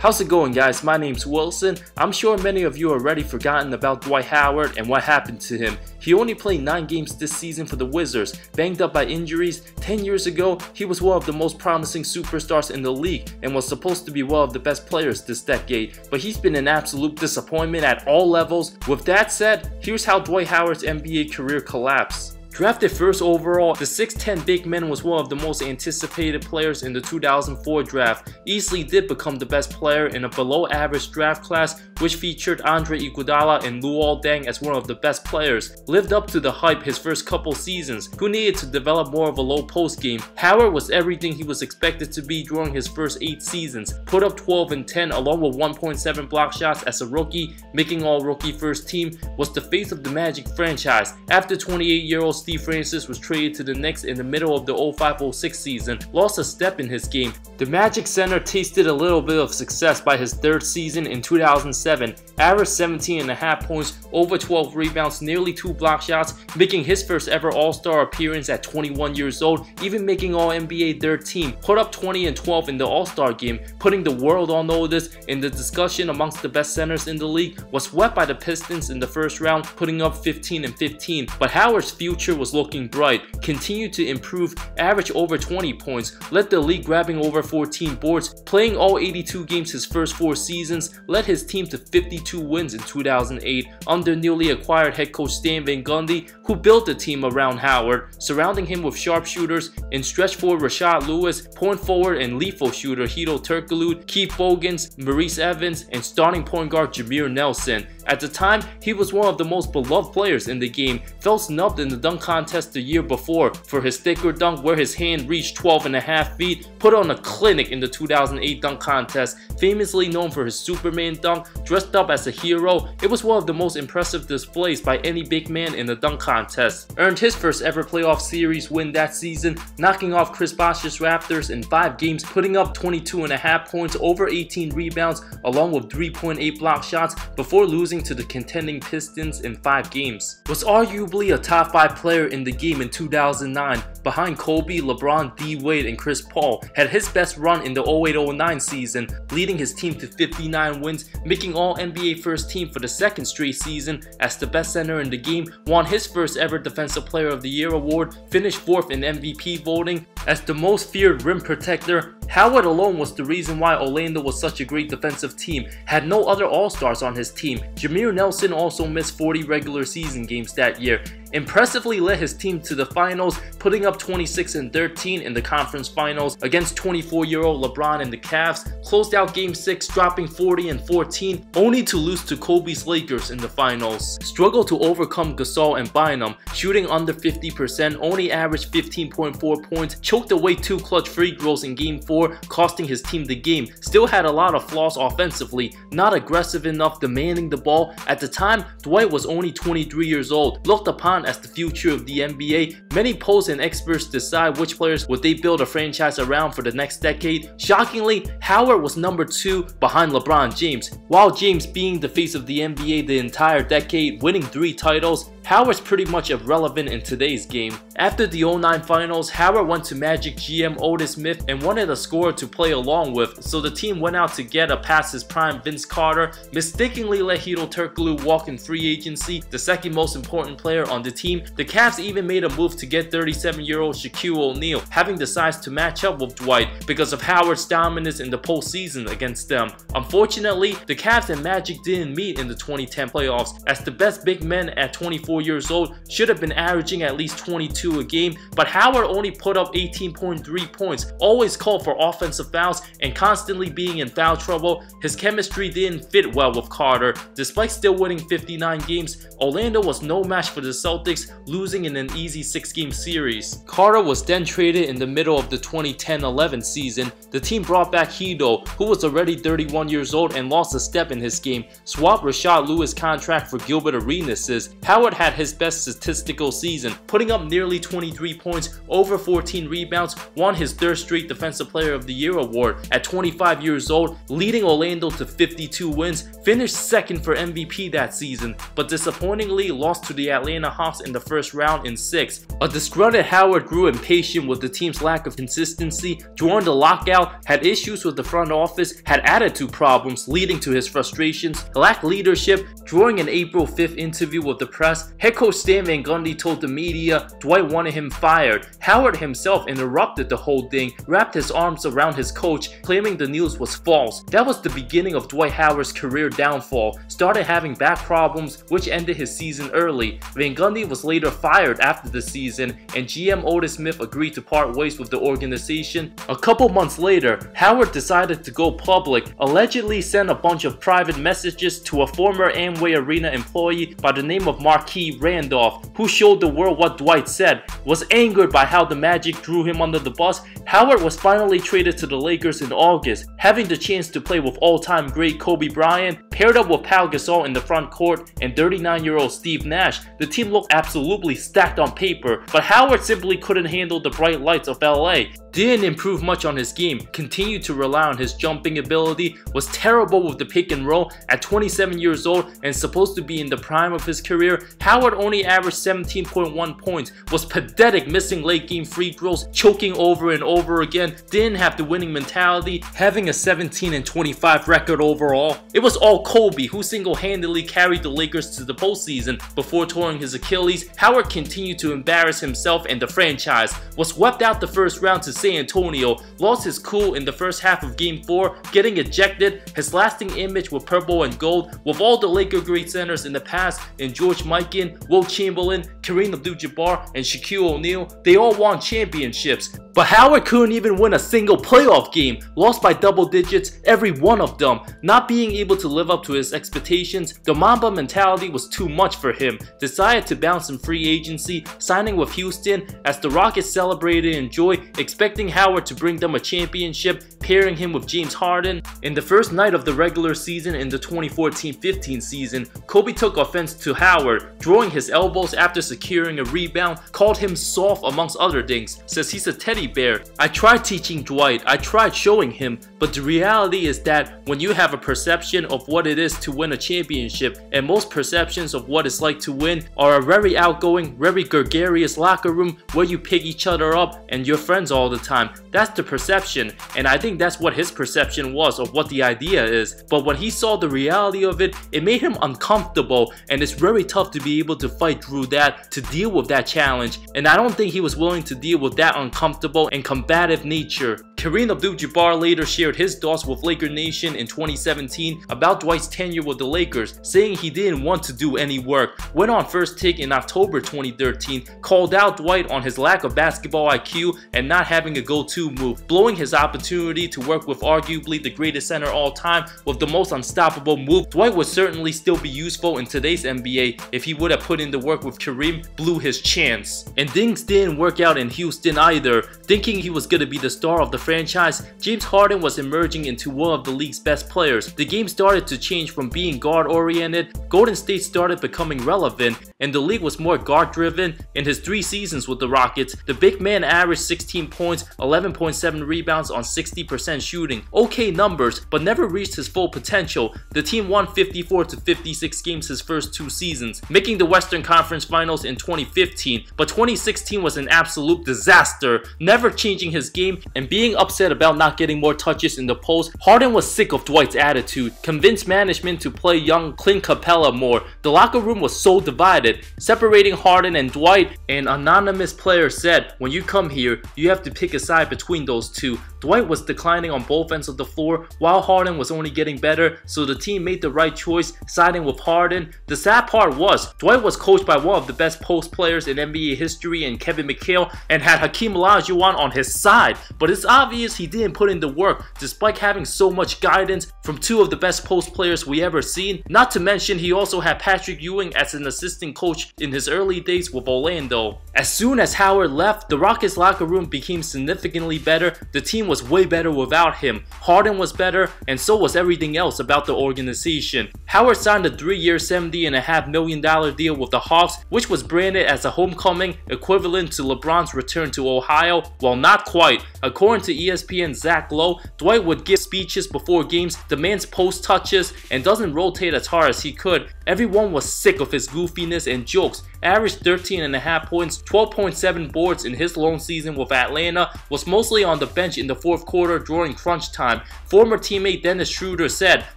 How's it going guys? My name's Wilson. I'm sure many of you already forgotten about Dwight Howard and what happened to him. He only played 9 games this season for the Wizards, banged up by injuries. 10 years ago, he was one of the most promising superstars in the league and was supposed to be one of the best players this decade, but he's been an absolute disappointment at all levels. With that said, here's how Dwight Howard's NBA career collapsed. Drafted first overall, the 6'10 big man was one of the most anticipated players in the 2004 draft, easily did become the best player in a below average draft class which featured Andre Iguodala and Luol Deng as one of the best players, lived up to the hype his first couple seasons, who needed to develop more of a low post game. Howard was everything he was expected to be during his first 8 seasons, put up 12 and 10 along with 1.7 block shots as a rookie, making all rookie first team, was the face of the Magic franchise. After 28 year old Steve Francis was traded to the Knicks in the middle of the 05-06 season, lost a step in his game. The Magic center tasted a little bit of success by his third season in 2007, averaged 17 and a half points, over 12 rebounds, nearly 2 block shots, making his first ever All-Star appearance at 21 years old, even making All-NBA third team, put up 20 and 12 in the All-Star game, putting the world on notice in the discussion amongst the best centers in the league, was swept by the Pistons in the first round, putting up 15 and 15, but Howard's future future was looking bright, continued to improve, averaged over 20 points, led the league grabbing over 14 boards, playing all 82 games his first four seasons, led his team to 52 wins in 2008 under newly acquired head coach Stan Van Gundy, who built the team around Howard, surrounding him with sharpshooters in stretch forward Rashard Lewis, point forward and lethal shooter Hedo Turkoglu, Keith Bogans, Maurice Evans, and starting point guard Jameer Nelson. At the time, he was one of the most beloved players in the game, fell snubbed in the dunk contest the year before for his sticker dunk where his hand reached 12 and a half feet, put on a clinic in the 2008 dunk contest, famously known for his Superman dunk, dressed up as a hero, it was one of the most impressive displays by any big man in the dunk contest. Earned his first ever playoff series win that season, knocking off Chris Bosh's Raptors in 5 games, putting up 22 and a half points, over 18 rebounds, along with 3.8 block shots before losing losing to the contending Pistons in 5 games. Was arguably a top 5 player in the game in 2009 behind Kobe, LeBron, D Wade, and Chris Paul. Had his best run in the 08-09 season, leading his team to 59 wins, making all NBA first team for the second straight season as the best center in the game, won his first ever Defensive Player of the Year award, finished 4th in MVP voting, as the most feared rim protector, Howard alone was the reason why Orlando was such a great defensive team, had no other all-stars on his team. Jameer Nelson also missed 40 regular season games that year, impressively led his team to the finals, putting up 26 and 13 in the conference finals against 24-year-old LeBron and the Cavs, closed out game 6 dropping 40 and 14, only to lose to Kobe's Lakers in the finals. Struggled to overcome Gasol and Bynum, shooting under 50%, only averaged 15.4 points, choked away two clutch free throws in game 4, costing his team the game. Still had a lot of flaws offensively, not aggressive enough demanding the ball. At the time, Dwight was only 23 years old, looked upon as the future of the NBA, many polls and experts decide which players would they build a franchise around for the next decade. Shockingly, Howard was number 2 behind LeBron James. While James being the face of the NBA the entire decade, winning 3 titles, Howard's pretty much irrelevant in today's game. After the 09 finals, Howard went to Magic GM Otis Smith and wanted a scorer to play along with, so the team went out to get a past his prime Vince Carter, mistakenly let Hedo Turkoglu walk in free agency, the second most important player on the team. The Cavs even made a move to get 37-year-old Shaquille O'Neal, having the size to match up with Dwight because of Howard's dominance in the postseason against them. Unfortunately, the Cavs and Magic didn't meet in the 2010 playoffs, as the best big men at 24 24 years old, should have been averaging at least 22 a game, but Howard only put up 18.3 points, always called for offensive fouls and constantly being in foul trouble. His chemistry didn't fit well with Carter. Despite still winning 59 games, Orlando was no match for the Celtics, losing in an easy 6-game series. Carter was then traded in the middle of the 2010-11 season. The team brought back Hedo, who was already 31 years old and lost a step in his game, swapped Rashard Lewis' contract for Gilbert Arenas'. Howard had his best statistical season, putting up nearly 23 points, over 14 rebounds, won his third straight Defensive Player of the Year award at 25 years old, leading Orlando to 52 wins, finished second for MVP that season, but disappointingly lost to the Atlanta Hawks in the first round in 6. A disgruntled Howard grew impatient with the team's lack of consistency during the lockout, had issues with the front office, had attitude problems leading to his frustrations, lacked leadership. During an April 5th interview with the press, head coach Stan Van Gundy told the media Dwight wanted him fired. Howard himself interrupted the whole thing, wrapped his arms around his coach, claiming the news was false. That was the beginning of Dwight Howard's career downfall, started having back problems which ended his season early. Van Gundy was later fired after the season and GM Otis Smith agreed to part ways with the organization. A couple months later, Howard decided to go public, allegedly sent a bunch of private messages to a former Amway Arena employee by the name of Marquis Randolph, who showed the world what Dwight said, was angered by how the Magic drew him under the bus. Howard was finally traded to the Lakers in August, having the chance to play with all-time great Kobe Bryant, paired up with Pau Gasol in the front court and 39-year-old Steve Nash. The team looked absolutely stacked on paper, but Howard simply couldn't handle the bright lights of LA didn't improve much on his game, continued to rely on his jumping ability, was terrible with the pick and roll at 27 years old and supposed to be in the prime of his career. Howard only averaged 17.1 points, was pathetic missing late game free throws, choking over and over again, didn't have the winning mentality, having a 17 and 25 record overall. It was all Kobe who single-handedly carried the Lakers to the postseason before touring his Achilles. Howard continued to embarrass himself and the franchise, was swept out the first round to San Antonio, lost his cool in the first half of Game 4, getting ejected, his lasting image with purple and gold, with all the Laker great centers in the past in George Mikan, Wilt Chamberlain, Kareem Abdul-Jabbar, and Shaquille O'Neal, they all won championships. But Howard couldn't even win a single playoff game, lost by double digits every one of them. Not being able to live up to his expectations, the Mamba mentality was too much for him. Decided to bounce in free agency, signing with Houston as the Rockets celebrated in joy, expecting Howard to bring them a championship, pairing him with James Harden. In the first night of the regular season in the 2014-15 season, Kobe took offense to Howard, drawing his elbows after securing a rebound, called him soft amongst other things, says he's a teddy bear. I tried teaching Dwight, I tried showing him, but the reality is that when you have a perception of what it is to win a championship, and most perceptions of what it's like to win are a very outgoing, very gregarious locker room where you pick each other up and you're friends all the time. That's the perception, and I think that's what his perception was of what the idea is. But when he saw the reality of it, it made him uncomfortable, and it's very tough to be able to fight through that, to deal with that challenge, and I don't think he was willing to deal with that uncomfortable and combative nature. Kareem Abdul-Jabbar later shared his thoughts with Laker Nation in 2017 about Dwight's tenure with the Lakers, saying he didn't want to do any work. Went on First Take in October 2013, called out Dwight on his lack of basketball IQ and not having a go-to move, blowing his opportunity to work with arguably the greatest center all time with the most unstoppable move. Dwight would certainly still be useful in today's NBA if he would have put in the work with Kareem, blew his chance. And things didn't work out in Houston either. Thinking he was going to be the star of the franchise, James Harden was emerging into one of the league's best players. The game started to change from being guard-oriented, Golden State started becoming relevant, and the league was more guard-driven. In his three seasons with the Rockets, the big man averaged 16 points, 11.7 rebounds on 60% shooting. Okay numbers, but never reached his full potential. The team won 54 to 56 games his first two seasons, making the Western Conference Finals in 2015, but 2016 was an absolute disaster, never changing his game and being upset about not getting more touches in the post. Harden was sick of Dwight's attitude, convinced management to play young Clint Capela more. The locker room was so divided, separating Harden and Dwight. An anonymous player said, when you come here, you have to pick a side between those two. Dwight was declining on both ends of the floor while Harden was only getting better, so the team made the right choice, siding with Harden. The sad part was, Dwight was coached by one of the best post players in NBA history and Kevin McHale and had Hakeem Olajuwon on his side, but it's obvious he didn't put in the work despite having so much guidance from two of the best post players we ever seen. Not to mention he also had Patrick Ewing as an assistant coach in his early days with Orlando. As soon as Howard left, the Rockets locker room became significantly better. The team was way better without him. Harden was better, and so was everything else about the organization. Howard signed a three-year $70.5 million deal with the Hawks, which was branded as a homecoming equivalent to LeBron's return to Ohio, while not quite. According to ESPN's Zach Lowe, Dwight would give speeches before games, demands post touches, and doesn't rotate as hard as he could. Everyone was sick of his goofiness and jokes. Averaged 13.5 points, 12.7 boards in his lone season with Atlanta, was mostly on the bench in the fourth quarter during crunch time. Former teammate Dennis Schroeder said,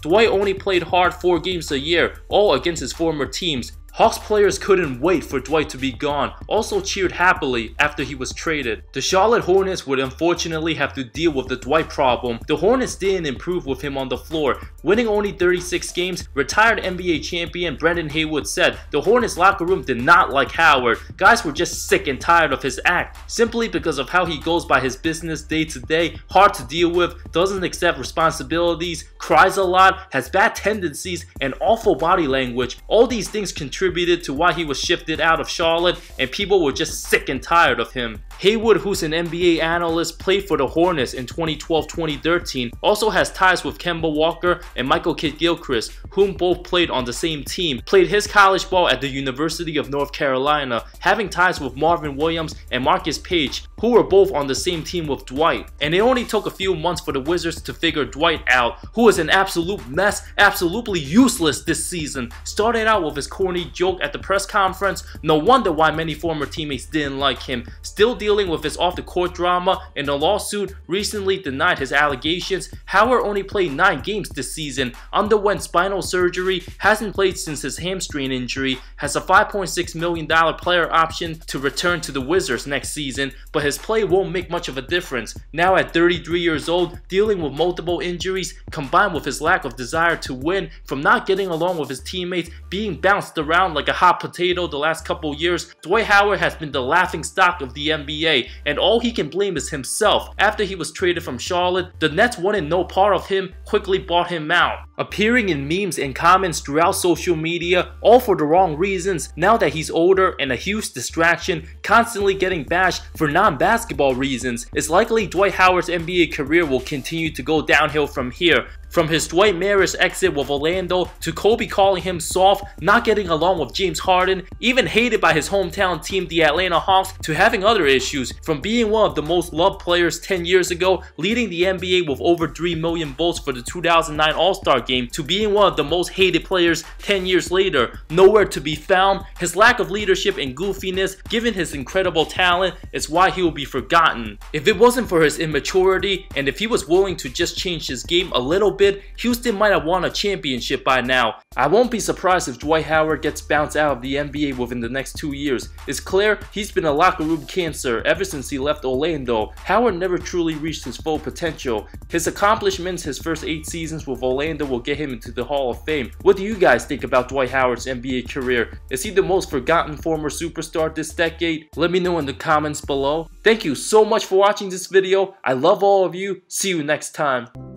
Dwight only played hard four games a year, all against his former teams. Hawks players couldn't wait for Dwight to be gone, also cheered happily after he was traded. The Charlotte Hornets would unfortunately have to deal with the Dwight problem. The Hornets didn't improve with him on the floor. Winning only 36 games, retired NBA champion Brendan Haywood said the Hornets locker room did not like Howard. Guys were just sick and tired of his act, simply because of how he goes by his business day to day, hard to deal with, doesn't accept responsibilities, cries a lot, has bad tendencies, and awful body language. All these things contribute contributed to why he was shifted out of Charlotte and people were just sick and tired of him. Haywood, who's an NBA analyst, played for the Hornets in 2012-2013, also has ties with Kemba Walker and Michael Kidd-Gilchrist, whom both played on the same team, played his college ball at the University of North Carolina, having ties with Marvin Williams and Marcus Paige, who were both on the same team with Dwight. And it only took a few months for the Wizards to figure Dwight out, who is an absolute mess, absolutely useless this season. Started out with his corny joke at the press conference, no wonder why many former teammates didn't like him. Still dealing with his off-the-court drama, and a lawsuit recently denied his allegations. Howard only played 9 games this season, underwent spinal surgery, hasn't played since his hamstring injury, has a $5.6 million player option to return to the Wizards next season, but his play won't make much of a difference. Now at 33 years old, dealing with multiple injuries, combined with his lack of desire to win from not getting along with his teammates, being bounced around like a hot potato the last couple years, Dwight Howard has been the laughing stock of the NBA NBA, and all he can blame is himself. After he was traded from Charlotte, the Nets wanted no part of him, quickly bought him out. Appearing in memes and comments throughout social media, all for the wrong reasons, now that he's older and a huge distraction, constantly getting bashed for non-basketball reasons, it's likely Dwight Howard's NBA career will continue to go downhill from here. From his Dwight Maris exit with Orlando to Kobe calling him soft, not getting along with James Harden, even hated by his hometown team the Atlanta Hawks to having other issues, from being one of the most loved players 10 years ago, leading the NBA with over 3 million votes for the 2009 All-Star game to being one of the most hated players 10 years later, nowhere to be found, his lack of leadership and goofiness given his incredible talent is why he will be forgotten. If it wasn't for his immaturity and if he was willing to just change his game a little bit, Houston might have won a championship by now. I won't be surprised if Dwight Howard gets bounced out of the NBA within the next two years. It's clear he's been a locker room cancer ever since he left Orlando. Howard never truly reached his full potential. His accomplishments his first eight seasons with Orlando will get him into the Hall of Fame. What do you guys think about Dwight Howard's NBA career? Is he the most forgotten former superstar this decade? Let me know in the comments below. Thank you so much for watching this video. I love all of you. See you next time.